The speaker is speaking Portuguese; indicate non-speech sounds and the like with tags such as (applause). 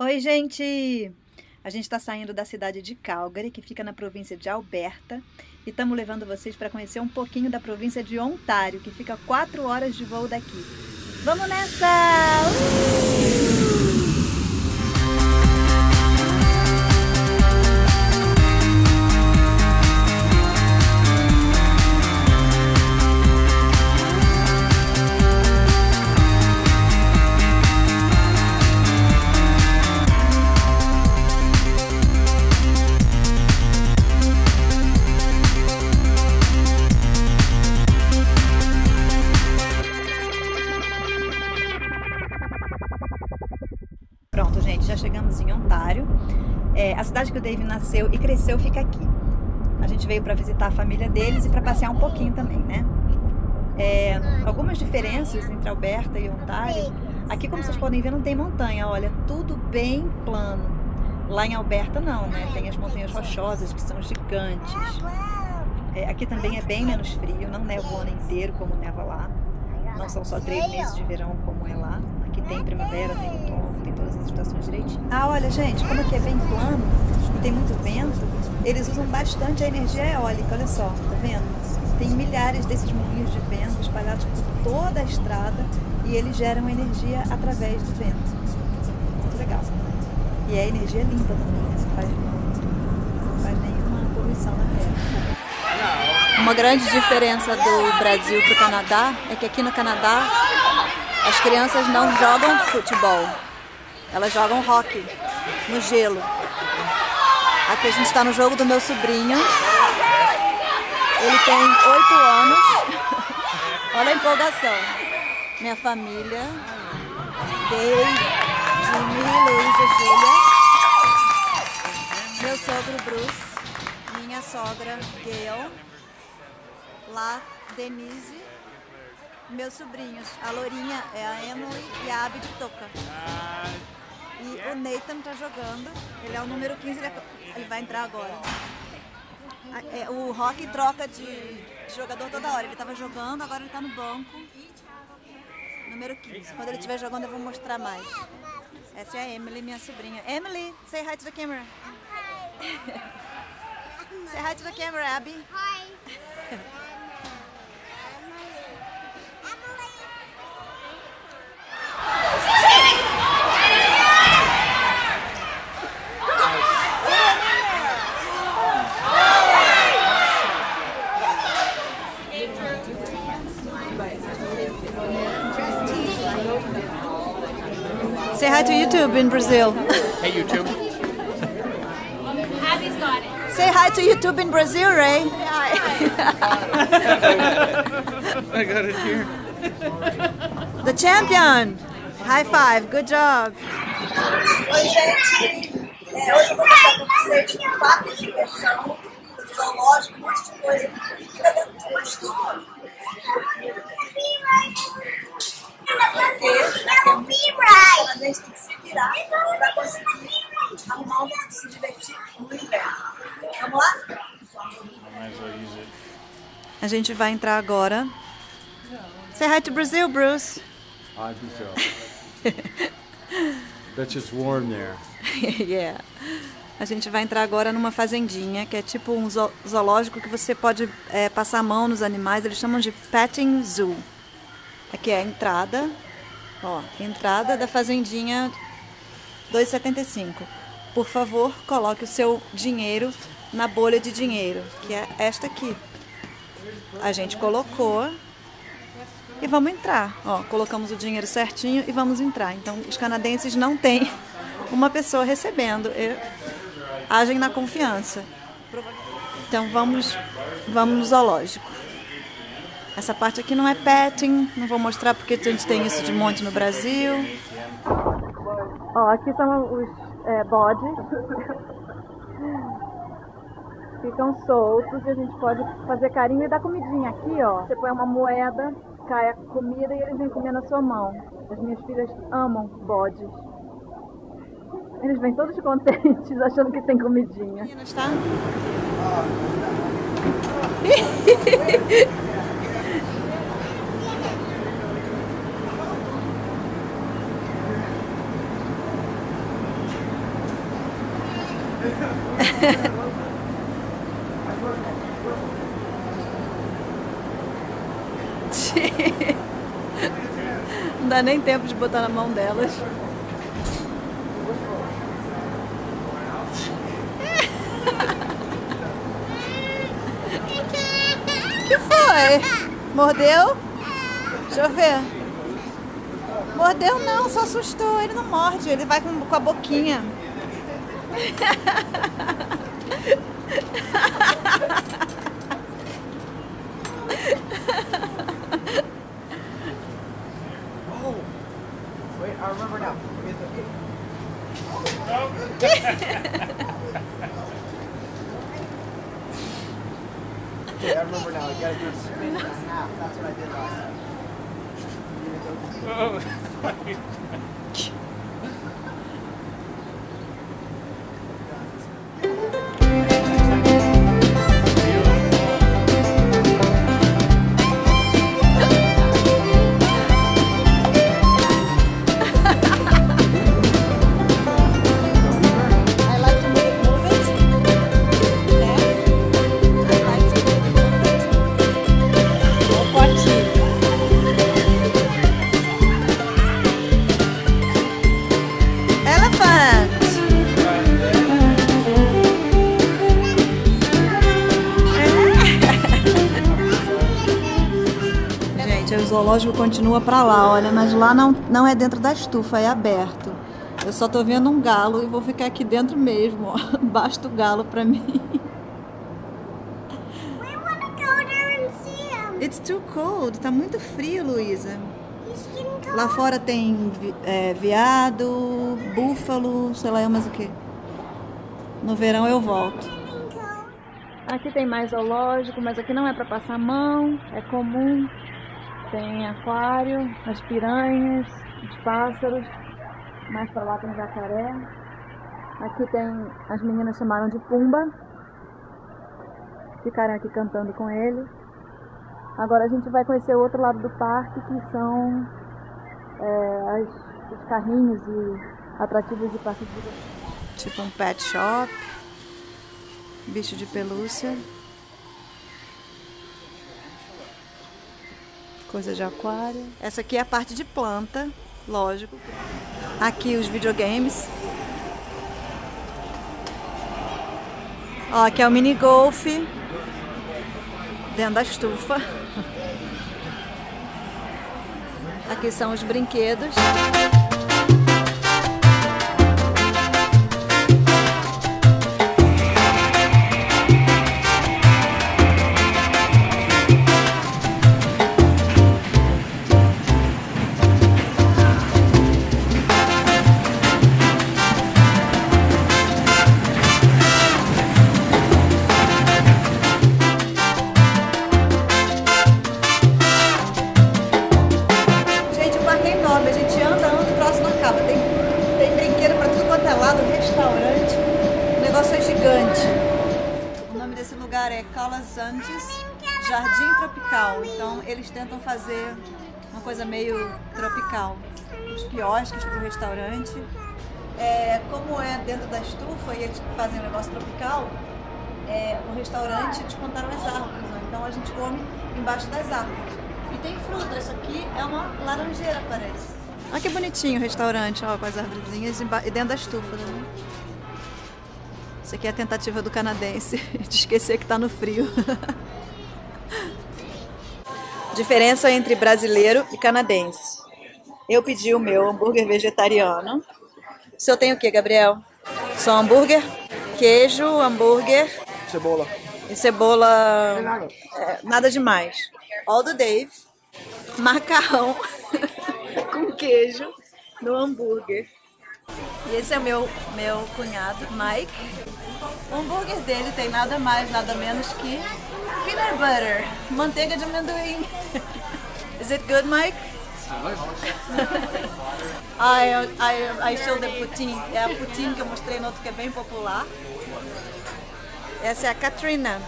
Oi, gente! A gente está saindo da cidade de Calgary, que fica na província de Alberta, e estamos levando vocês para conhecer um pouquinho da província de Ontário, que fica a 4 horas de voo daqui. Vamos nessa! Uh! Cidade que o Dave nasceu e cresceu fica aqui. A gente veio para visitar a família deles e para passear um pouquinho também, né? É, algumas diferenças entre Alberta e Ontário. Aqui, como vocês podem ver, não tem montanha. Olha, tudo bem plano. Lá em Alberta não, né? Tem as montanhas rochosas que são gigantes. É, aqui também é bem menos frio, não neva o ano inteiro como neva lá. Não são só três meses de verão como é lá. Tem primavera, tem outono, tem todas as estações direitinho. Ah, olha, gente, como aqui é bem plano e tem muito vento, eles usam bastante a energia eólica, olha só, tá vendo? Tem milhares desses moinhos de vento espalhados por toda a estrada e eles geram energia através do vento. Muito legal. E é energia limpa também, né? não faz, não faz nenhuma poluição na terra. Uma grande diferença do Brasil para o Canadá é que aqui no Canadá as crianças não jogam futebol, elas jogam hockey no gelo. Aqui a gente está no jogo do meu sobrinho. Ele tem oito anos. (laughs) Olha a empolgação. Minha família. Dave, Jimmy, Luísa, Júlia. Meu sogro Bruce. Minha sogra Gail. Lá, Denise meus sobrinhos. A Lourinha é a Emily e a Abby de Toca. E o Nathan tá jogando. Ele é o número 15, ele, é, ele vai entrar agora. É, o Rock troca de jogador toda hora. Ele tava jogando, agora ele tá no banco. Número 15. Quando ele estiver jogando, eu vou mostrar mais. Essa é a Emily, minha sobrinha. Emily, say hi to the camera. (laughs) say hi to the camera, Abby. Hi. YouTube in Brazil. Hey, YouTube. Abby's got it. Say hi to YouTube in Brazil, Ray. I got it here. The champion. High five. Good job. Oi, gente. É, hoje eu vou mostrar pra vocês um parque de diversão, zoológico, um monte de coisa. Fica dentro de uma estufa. A gente vai entrar agora. Say hi to Brazil, Bruce. Hi, Brazil. (laughs) You it's warm there. (laughs) yeah. A gente vai entrar agora numa fazendinha, que é tipo um zo- zoológico que você pode é, passar a mão nos animais. Eles chamam de petting zoo. Aqui é a entrada. Ó, entrada da fazendinha 2,75. Por favor, coloque o seu dinheiro na bolha de dinheiro, que é esta aqui. A gente colocou e vamos entrar. Ó, colocamos o dinheiro certinho e vamos entrar. Então, os canadenses não têm uma pessoa recebendo. E agem na confiança. Então, vamos, vamos no zoológico. Essa parte aqui não é petting, não vou mostrar porque a gente tem isso de monte no Brasil. Ó, aqui são os é, bodes. Ficam soltos e a gente pode fazer carinho e dar comidinha. Aqui, ó, você põe uma moeda, cai a comida e eles vêm comer na sua mão. As minhas filhas amam bodes. Eles vêm todos contentes, (laughs) achando que tem comidinha. Tá? (laughs) Não dá nem tempo de botar na mão delas. que foi? Mordeu? Deixa eu ver. Mordeu não, só assustou. Ele não morde, ele vai com, com a boquinha. (laughs) I. You gotta do a spin and a half. That's what I did last time. I (laughs) zoológico continua pra lá, olha, mas lá não, não é dentro da estufa, é aberto. Eu só tô vendo um galo e vou ficar aqui dentro mesmo, ó. (laughs) Basta o galo pra mim. We want to go there and see him. It's too cold, tá muito frio, Luísa. Lá fora tem vi- é, veado, búfalo, sei lá mais o que. No verão eu volto. Aqui tem mais zoológico, mas aqui não é para passar a mão, é comum. Tem aquário, as piranhas, os pássaros. Mais para lá tem jacaré. Aqui tem as meninas chamaram de Pumba. Ficaram aqui cantando com ele. Agora a gente vai conhecer o outro lado do parque, que são é, as- os carrinhos e atrativos de parque de. Tipo um pet shop, bicho de pelúcia. Coisa de aquário. Essa aqui é a parte de planta, lógico. Aqui os videogames. Ó, aqui é o mini golf. Dentro da estufa. (laughs) Aqui são os brinquedos. Eles tentam fazer uma coisa meio tropical. Os quiosques pro restaurante. É, como é dentro da estufa e eles fazem um negócio tropical, é, o restaurante eles plantaram as árvores. né? Então, a gente come embaixo das árvores. E tem fruta, isso aqui é uma laranjeira, parece. Olha que bonitinho o restaurante, ó, com as árvorezinhas e dentro da estufa, né? Isso aqui é a tentativa do canadense (laughs) de esquecer que tá no frio. (laughs) Diferença entre brasileiro e canadense. Eu pedi o meu hambúrguer vegetariano. O senhor tem o que, Gabriel? Só hambúrguer, queijo, hambúrguer Cebola. e cebola. é, nada demais. All do Dave, macarrão (laughs) com queijo no hambúrguer. E esse é o meu, meu cunhado, Mike. O hambúrguer dele tem nada mais, nada menos que peanut butter, manteiga de amendoim. Is it good, Mike? I, I, I showed the poutine. É a poutine que eu mostrei no outro que é bem popular. Essa é a Katrina.